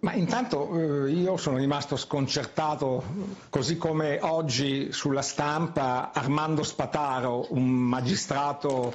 Ma intanto eh, io sono rimasto sconcertato, così come oggi sulla stampa Armando Spataro, un magistrato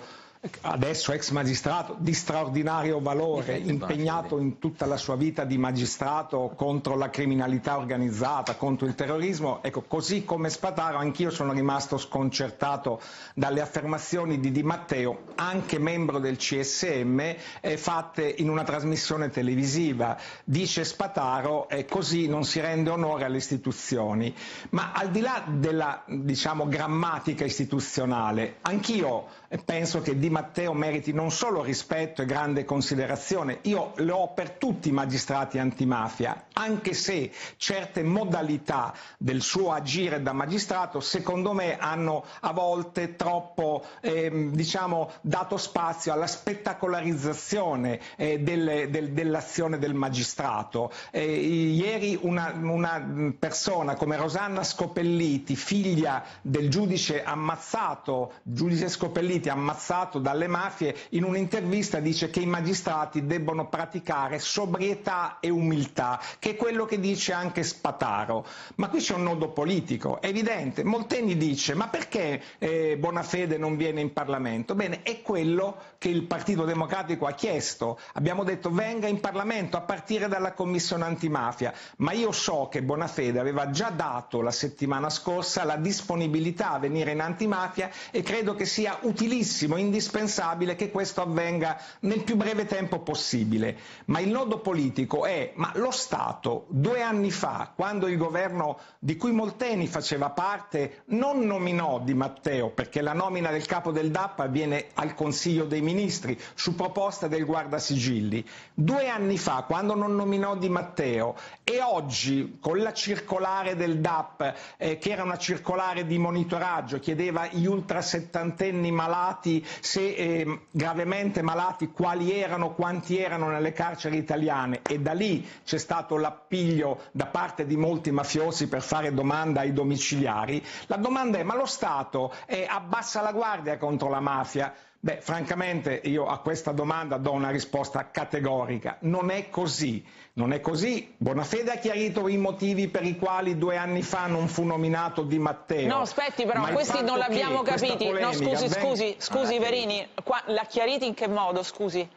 adesso ex magistrato di straordinario valore, impegnato in tutta la sua vita di magistrato contro la criminalità organizzata, contro il terrorismo, ecco, così come Spataro anch'io sono rimasto sconcertato dalle affermazioni di Di Matteo, anche membro del CSM, eh, fatte in una trasmissione televisiva. Dice Spataro, eh, così non si rende onore alle istituzioni. Ma al di là della diciamo, grammatica istituzionale, anch'io penso che Di Matteo meriti non solo rispetto e grande considerazione, io lo ho per tutti i magistrati antimafia, anche se certe modalità del suo agire da magistrato secondo me hanno a volte troppo eh, diciamo, dato spazio alla spettacolarizzazione eh, del, del, dell'azione del magistrato. Eh, ieri una, una persona come Rosanna Scopelliti, figlia del giudice ammazzato, giudice Scopelliti ammazzato dalle mafie, in un'intervista dice che i magistrati debbono praticare sobrietà e umiltà, che è quello che dice anche Spataro. Ma qui c'è un nodo politico, è evidente. Molteni dice, ma perché eh, Bonafede non viene in Parlamento? Bene, è quello che il Partito Democratico ha chiesto. Abbiamo detto venga in Parlamento a partire dalla Commissione antimafia, ma io so che Bonafede aveva già dato la settimana scorsa la disponibilità a venire in antimafia e credo che sia utilissimo, indispensabile indispensabile che questo avvenga nel più breve tempo possibile. Ma il nodo politico è, ma lo Stato due anni fa, quando il governo di cui Molteni faceva parte, non nominò Di Matteo, perché la nomina del capo del DAP avviene al Consiglio dei Ministri, su proposta del Guardasigilli. Due anni fa, quando non nominò Di Matteo, e oggi, con la circolare del DAP, eh, che era una circolare di monitoraggio, chiedeva gli ultrasettantenni malati se eh, gravemente malati quali erano, quanti erano nelle carceri italiane e da lì c'è stato l'appiglio da parte di molti mafiosi per fare domanda ai domiciliari, la domanda è ma lo Stato eh, abbassa la guardia contro la mafia? Beh, francamente io a questa domanda do una risposta categorica. Non è così. Non è così. Bonafede ha chiarito i motivi per i quali due anni fa non fu nominato Di Matteo. No, aspetti però, questi non l'abbiamo capiti. No, scusi, scusi, scusi ah, Verini, l'ha chiarito in che modo, scusi?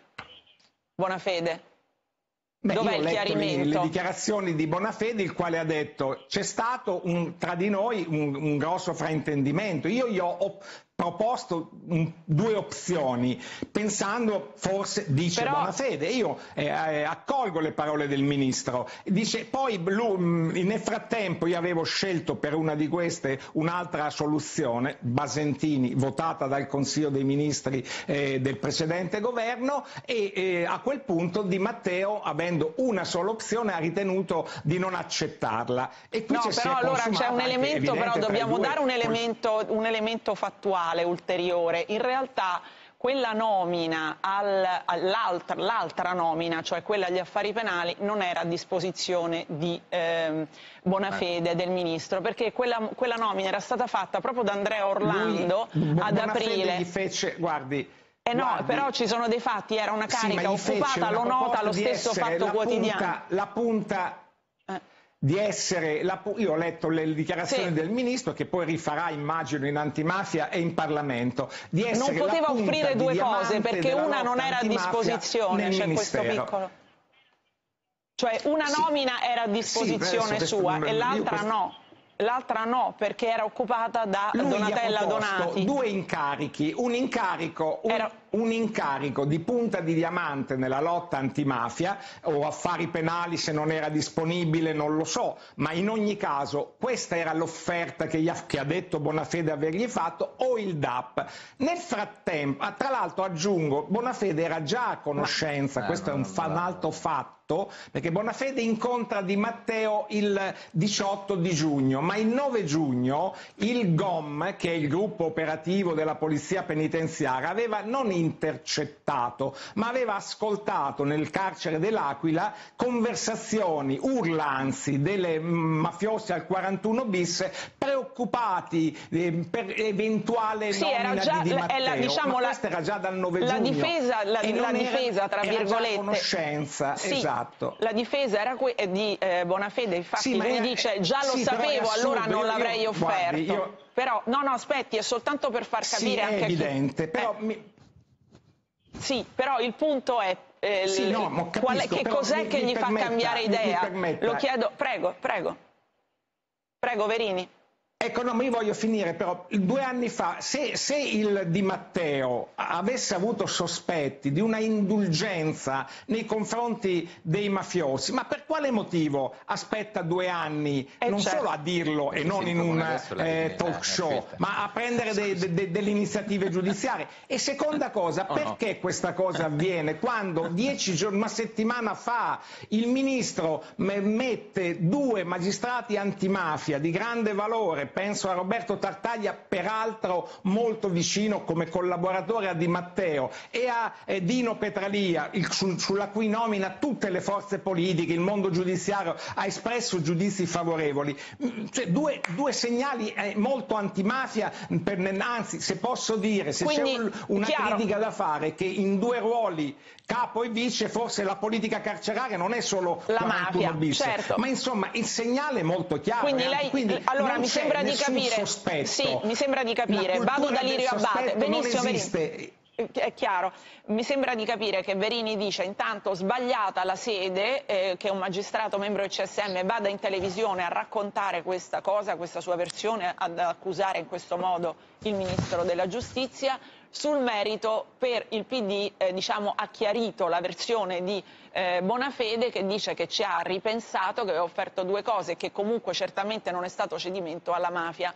Bonafede? Beh, Dov'è il chiarimento? Le, le, dichiarazioni di Bonafede, il quale ha detto c'è stato un, tra di noi un, un, grosso fraintendimento. Io gli ho proposto due opzioni, pensando forse, dice Però... Bonafede, io eh, eh, accolgo le parole del Ministro, dice poi lui, mm, nel frattempo io avevo scelto per una di queste un'altra soluzione, Basentini, votata dal Consiglio dei Ministri eh, del precedente governo e eh, a quel punto Di Matteo, avendo una sola opzione, ha ritenuto di non accettarla. E qui no, però allora c'è un elemento, però dobbiamo dare un elemento, un elemento fattuale processuale ulteriore, in realtà quella nomina all'altra nomina, cioè quella agli affari penali, non era a disposizione di eh, Bonafede, del Ministro, perché quella, quella, nomina era stata fatta proprio da Andrea Orlando Lui, ad Bonafede aprile. Gli fece, guardi, eh no, Guardi, però ci sono dei fatti, era una carica sì, occupata, lo nota lo stesso fatto quotidiano. Punta, la punta di essere, la, io ho letto le dichiarazioni sì. del ministro che poi rifarà immagino in antimafia e in Parlamento, di essere Non poteva offrire due cose perché una non era a disposizione, c'è questo piccolo. Cioè una sì. nomina era a disposizione sì, sua e l'altra no l'altra no, perché era occupata da Lui Donatella Donati. due incarichi, un incarico, un, era... un incarico, di punta di diamante nella lotta antimafia o affari penali se non era disponibile, non lo so, ma in ogni caso questa era l'offerta che, che, ha detto Bonafede avergli fatto o il DAP. Nel frattempo, ah, tra l'altro aggiungo, Bonafede era già a conoscenza, ma... questo eh, è un, un altro fatto, perché Bonafede incontra Di Matteo il 18 di giugno, ma il 9 giugno il GOM, che è il gruppo operativo della polizia penitenziaria, aveva non intercettato, ma aveva ascoltato nel carcere dell'Aquila conversazioni, urlanzi delle mafiosi al 41 bis preoccupati eh, per eventuale sì, nomina già, di Di Matteo, la, diciamo, questa era già dal 9 la giugno. Difesa, la, la difesa, tra virgolette, conoscenza, sì, esatto. La difesa era di eh, Bonafede, infatti sì, lui è, dice già lo sì, sapevo, allora non l'avrei offerto. Guardi, io... Però, no, no, aspetti, è soltanto per far capire sì, anche è evidente, chi... però... Eh. Mi... Sì, però il punto è eh, sì, no, capisco, qual è, che cos'è che gli permetta, fa cambiare idea? Mi, mi Lo chiedo, prego, prego. Prego, Verini. Ecco, no, ma io voglio finire però, due anni fa, se, se, il Di Matteo avesse avuto sospetti di una indulgenza nei confronti dei mafiosi, ma per quale motivo aspetta due anni eh non certo. solo a dirlo e non in un eh, talk show, ma a prendere de, de, de, delle iniziative giudiziarie? E seconda cosa, oh, perché no. questa cosa avviene quando dieci giorni, una settimana fa il ministro mette due magistrati antimafia di grande valore penso a Roberto Tartaglia, peraltro molto vicino come collaboratore a Di Matteo, e a eh, Dino Petralia, il, su, sulla cui nomina tutte le forze politiche, il mondo giudiziario ha espresso giudizi favorevoli. Cioè, due, due, segnali eh, molto antimafia, per, anzi se posso dire, se c'è un, una chiaro. critica da fare, che in due ruoli capo e vice forse la politica carceraria non è solo la mafia, bis, certo. ma insomma il segnale è molto chiaro. Quindi lei, quindi allora mi sembra di capire, sospetto. sì, mi sembra di capire, vado da Lirio Abate, benissimo, benissimo è chiaro, mi sembra di capire che Verini dice intanto sbagliata la sede eh, che un magistrato membro del CSM vada in televisione a raccontare questa cosa, questa sua versione, ad accusare in questo modo il Ministro della Giustizia, sul merito per il PD eh, diciamo, ha chiarito la versione di eh, Bonafede che dice che ci ha ripensato, che aveva offerto due cose e che comunque certamente non è stato cedimento alla mafia